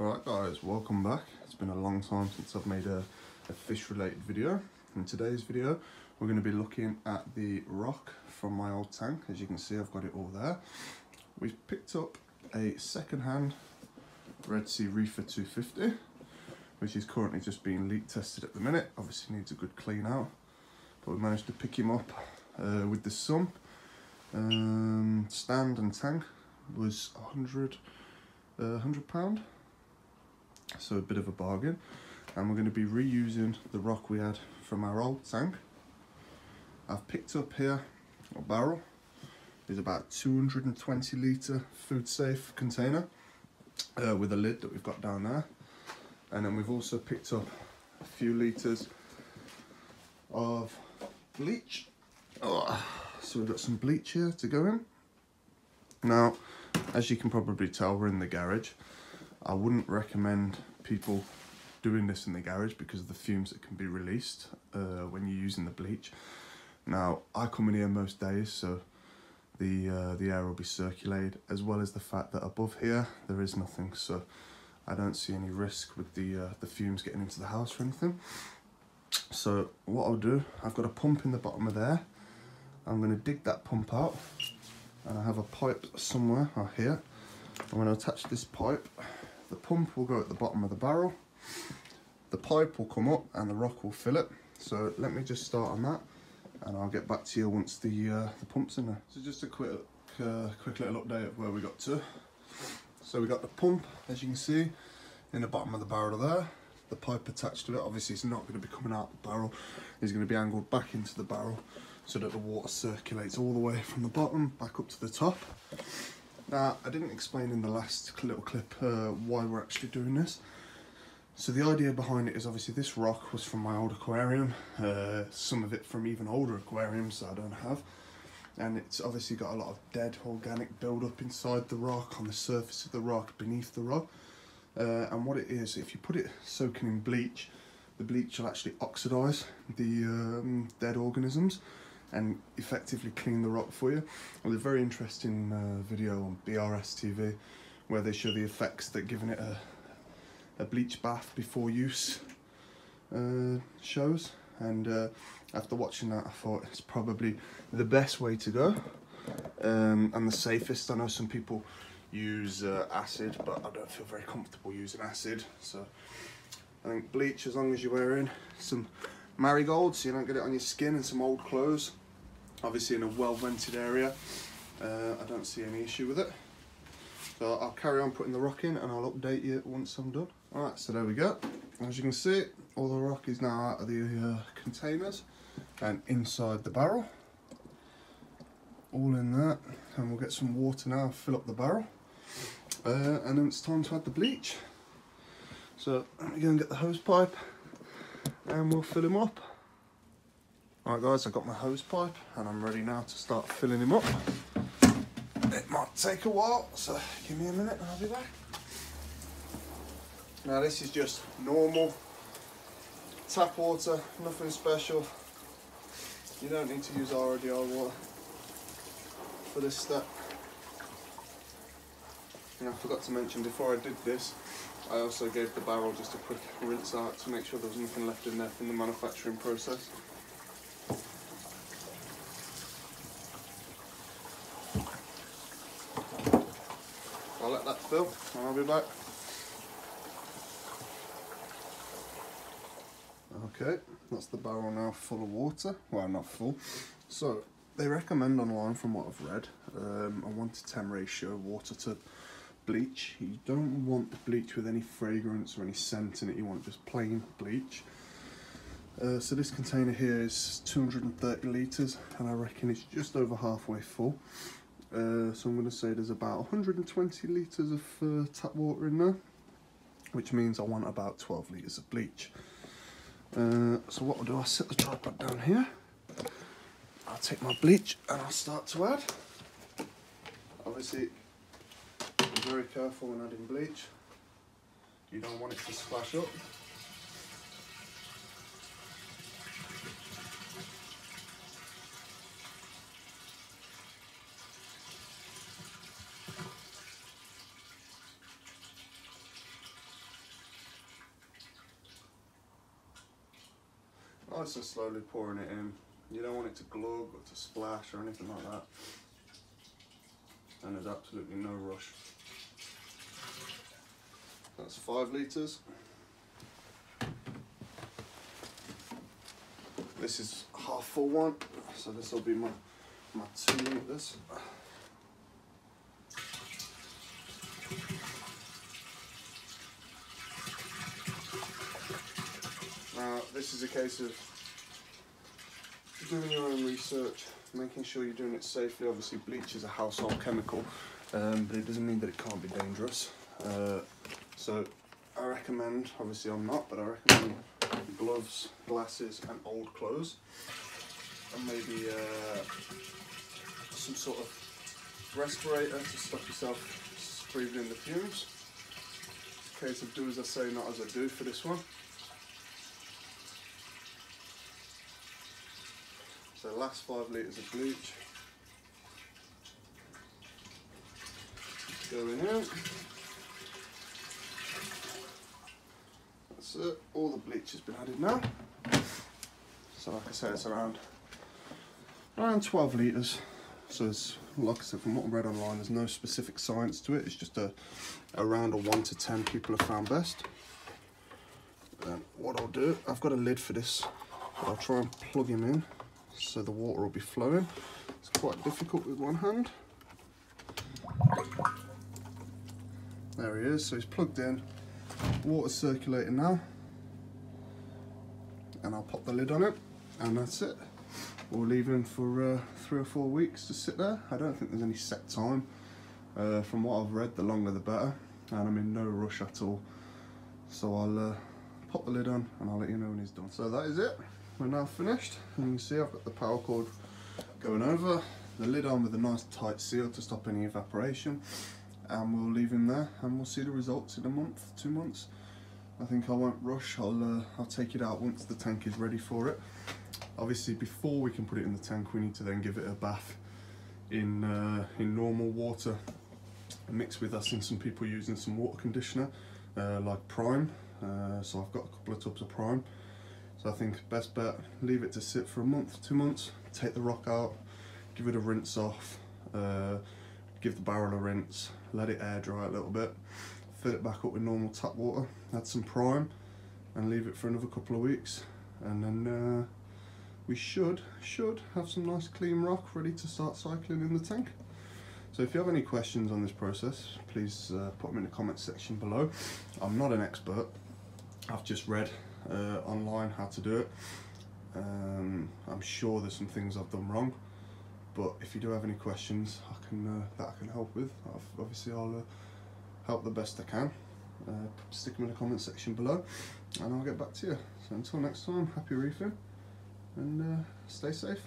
Alright guys, welcome back. It's been a long time since I've made a, a fish related video. In today's video, we're going to be looking at the rock from my old tank. As you can see, I've got it all there. We've picked up a second-hand Red Sea Reefer 250, which is currently just being leak tested at the minute. Obviously needs a good clean out, but we managed to pick him up uh, with the sump. Um, stand and tank was 100 uh, 100 pound so a bit of a bargain. And we're going to be reusing the rock we had from our old tank. I've picked up here a barrel. Is about 220 litre food safe container uh, with a lid that we've got down there. And then we've also picked up a few litres of bleach. Oh, so we've got some bleach here to go in. Now as you can probably tell we're in the garage I wouldn't recommend people doing this in the garage because of the fumes that can be released uh, when you're using the bleach. Now, I come in here most days, so the uh, the air will be circulated, as well as the fact that above here there is nothing, so I don't see any risk with the uh, the fumes getting into the house or anything. So what I'll do, I've got a pump in the bottom of there. I'm going to dig that pump out, and I have a pipe somewhere out here. I'm going to attach this pipe the pump will go at the bottom of the barrel, the pipe will come up and the rock will fill it. So let me just start on that and I'll get back to you once the, uh, the pump's in there. So just a quick, uh, quick little update of where we got to. So we got the pump, as you can see, in the bottom of the barrel there. The pipe attached to it, obviously it's not going to be coming out the barrel. It's going to be angled back into the barrel so that the water circulates all the way from the bottom back up to the top. Now, I didn't explain in the last little clip uh, why we're actually doing this. So the idea behind it is obviously this rock was from my old aquarium, uh, some of it from even older aquariums that I don't have. And it's obviously got a lot of dead organic buildup inside the rock, on the surface of the rock, beneath the rock. Uh, and what it is, if you put it soaking in bleach, the bleach will actually oxidize the um, dead organisms and effectively clean the rock for you. Well, a very interesting uh, video on BRS TV where they show the effects that giving it a, a bleach bath before use uh, shows. And uh, after watching that, I thought it's probably the best way to go um, and the safest. I know some people use uh, acid, but I don't feel very comfortable using acid. So I think bleach, as long as you're wearing some marigold so you don't get it on your skin and some old clothes. Obviously in a well vented area uh, I don't see any issue with it. So I'll carry on putting the rock in and I'll update you once I'm done. Alright so there we go. As you can see all the rock is now out of the uh, containers and inside the barrel. All in that and we'll get some water now fill up the barrel. Uh, and then it's time to add the bleach. So let me go and get the hose pipe and we'll fill him up. Alright guys, I've got my hose pipe and I'm ready now to start filling him up. It might take a while, so give me a minute and I'll be back. Now this is just normal tap water, nothing special. You don't need to use RODI water for this step. And I forgot to mention before I did this, I also gave the barrel just a quick rinse out to make sure there was nothing left in there from the manufacturing process. I'll let that fill and I'll be back. Okay, that's the barrel now full of water. Well, not full. So, they recommend online from what I've read, um, a 1 to 10 ratio water to bleach. You don't want the bleach with any fragrance or any scent in it, you want just plain bleach. Uh, so this container here is 230 litres and I reckon it's just over halfway full. Uh, so I'm going to say there's about 120 litres of uh, tap water in there, which means I want about 12 litres of bleach. Uh, so what I'll do, I'll set the tripod down here, I'll take my bleach and I'll start to add. Obviously very careful when adding bleach. You don't want it to splash up. Nice and slowly pouring it in. You don't want it to glug or to splash or anything like that. And there's absolutely no rush. That's five litres. This is half full one, so this will be my, my two litres. Now, this is a case of doing your own research, making sure you're doing it safely. Obviously, bleach is a household chemical, um, but it doesn't mean that it can't be dangerous. Uh, so, I recommend, obviously, I'm not, but I recommend gloves, glasses, and old clothes, and maybe uh, some sort of respirator to stop yourself breathing in the fumes. Case of do as I say, not as I do for this one. So last five litres of bleach. Going in. It. All the bleach has been added now. So like I said, it's around around 12 litres. So it's, like I said, from what I read online, there's no specific science to it. It's just a around a one to 10 people have found best. And what I'll do, I've got a lid for this. But I'll try and plug him in so the water will be flowing. It's quite difficult with one hand. There he is, so he's plugged in. Water's circulating now. And I'll pop the lid on it, and that's it. We'll leave him for uh, three or four weeks to sit there. I don't think there's any set time. Uh, from what I've read, the longer the better. And I'm in no rush at all. So I'll uh, pop the lid on and I'll let you know when he's done. So that is it we're now finished and you can see I've got the power cord going over the lid on with a nice tight seal to stop any evaporation and we'll leave him there and we'll see the results in a month two months. I think I won't rush I'll uh, I'll take it out once the tank is ready for it. Obviously before we can put it in the tank we need to then give it a bath in uh, in normal water mixed with us and some people using some water conditioner uh, like prime. Uh, so I've got a couple of tubs of prime. So I think best bet, leave it to sit for a month, two months, take the rock out, give it a rinse off, uh, give the barrel a rinse, let it air dry a little bit, fill it back up with normal tap water, add some prime and leave it for another couple of weeks and then uh, we should, should have some nice clean rock ready to start cycling in the tank. So if you have any questions on this process, please uh, put them in the comments section below. I'm not an expert, I've just read uh, online how to do it. Um, I'm sure there's some things I've done wrong, but if you do have any questions, I can uh, that I can help with. I've, obviously, I'll uh, help the best I can. Uh, stick them in the comment section below, and I'll get back to you. So until next time, happy reefing, and uh, stay safe.